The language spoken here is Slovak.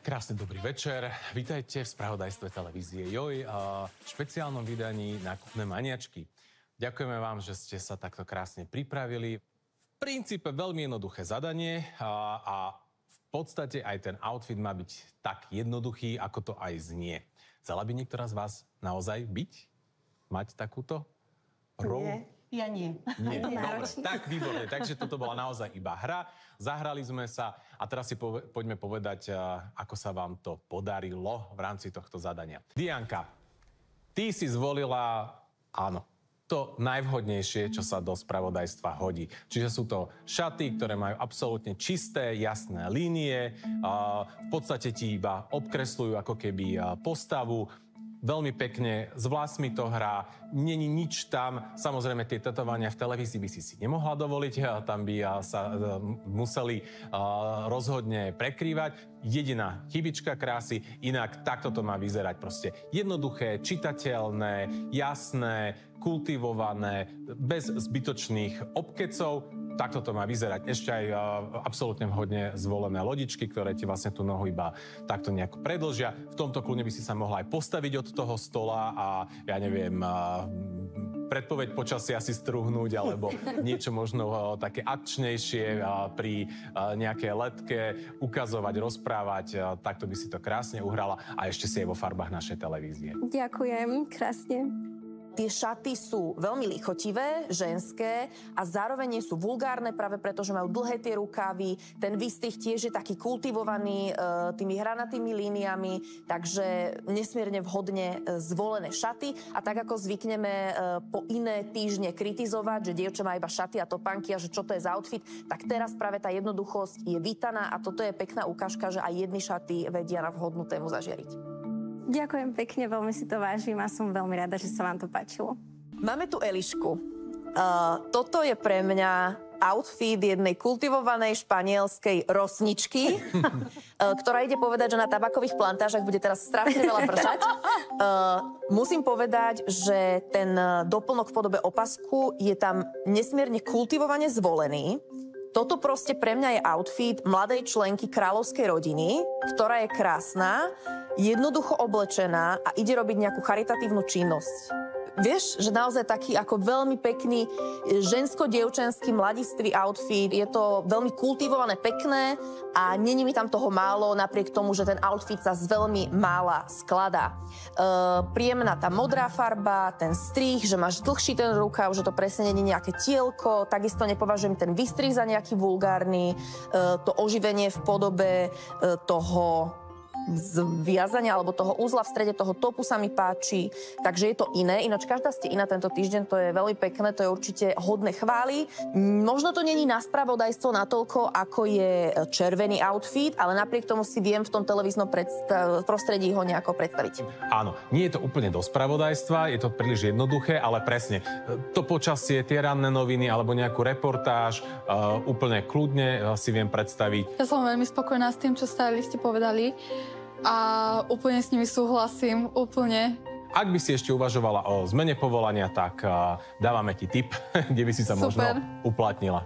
Krásny dobrý večer. Vítajte v spravodajstve televízie JOJ a v špeciálnom vydaní Nákupné maniačky. Ďakujeme vám, že ste sa takto krásne pripravili. V princípe veľmi jednoduché zadanie a, a v podstate aj ten outfit má byť tak jednoduchý, ako to aj znie. Chcela by niektorá z vás naozaj byť? Mať takúto rolu? Nie, ja nie. Nie, dobre, tak výborne. Takže toto bola naozaj iba hra. Zahrali sme sa a teraz si poďme povedať, a, ako sa vám to podarilo v rámci tohto zadania. Dianka, ty si zvolila, áno, to najvhodnejšie, čo sa do spravodajstva hodí. Čiže sú to šaty, ktoré majú absolútne čisté, jasné línie, a v podstate ti iba obkresľujú ako keby a, postavu, veľmi pekne, s vlasmi to hrá, není nič tam. Samozrejme, tie tetovania v televízii by si si nemohla dovoliť, tam by sa a, museli a, rozhodne prekrývať. Jediná chybička krásy, inak takto to má vyzerať proste. Jednoduché, čitateľné, jasné, kultivované, bez zbytočných obkecov. Takto to má vyzerať. Ešte aj absolútne vhodne zvolené lodičky, ktoré ti vlastne tú nohu iba takto nejako predlžia. V tomto kľudne by si sa mohla aj postaviť od toho stola a ja neviem, predpoveď počasia si struhnúť, alebo niečo možno také akčnejšie pri nejakej letke ukazovať, rozprávať. Takto by si to krásne uhrala a ešte si aj vo farbách našej televízie. Ďakujem, krásne. Tie šaty sú veľmi lichotivé, ženské a zároveň sú vulgárne práve preto, že majú dlhé tie rukávy. Ten výstih tiež je taký kultivovaný e, tými hranatými líniami, takže nesmierne vhodne e, zvolené šaty. A tak ako zvykneme e, po iné týždne kritizovať, že dievča má iba šaty a topánky a že čo to je za outfit, tak teraz práve tá jednoduchosť je vítaná a toto je pekná ukážka, že aj jedny šaty vedia na vhodnú tému zažiariť. Ďakujem pekne, veľmi si to vážim a som veľmi rada, že sa vám to páčilo. Máme tu Elišku. Uh, toto je pre mňa outfit jednej kultivovanej španielskej rosničky, ktorá ide povedať, že na tabakových plantážach bude teraz strašne veľa pršať. Musím povedať, že ten doplnok v podobe opasku je tam nesmierne kultivovane zvolený. Toto proste pre mňa je outfit mladej členky kráľovskej rodiny, ktorá je krásna, jednoducho oblečená a ide robiť nejakú charitatívnu činnosť. Vieš, že naozaj taký ako veľmi pekný žensko-dievčenský mladistvý outfit. Je to veľmi kultivované, pekné a není mi tam toho málo, napriek tomu, že ten outfit sa z veľmi mála skladá. Uh, príjemná tá modrá farba, ten strih, že máš dlhší ten rukav, že to presne je nejaké tielko, takisto nepovažujem ten vystrih za nejaký vulgárny, uh, to oživenie v podobe uh, toho zviazania alebo toho úzla v strede toho topu sa mi páči, takže je to iné. Ináč každá ste iná tento týždeň, to je veľmi pekné, to je určite hodné chvály. Možno to není na spravodajstvo natoľko, ako je červený outfit, ale napriek tomu si viem v tom televíznom predstav- prostredí ho nejako predstaviť. Áno, nie je to úplne do spravodajstva, je to príliš jednoduché, ale presne to počasie, tie ranné noviny alebo nejakú reportáž uh, úplne kľudne uh, si viem predstaviť. Ja som veľmi spokojná s tým, čo stylisti povedali a úplne s nimi súhlasím, úplne. Ak by si ešte uvažovala o zmene povolania, tak uh, dávame ti tip, kde by si sa Super. možno uplatnila.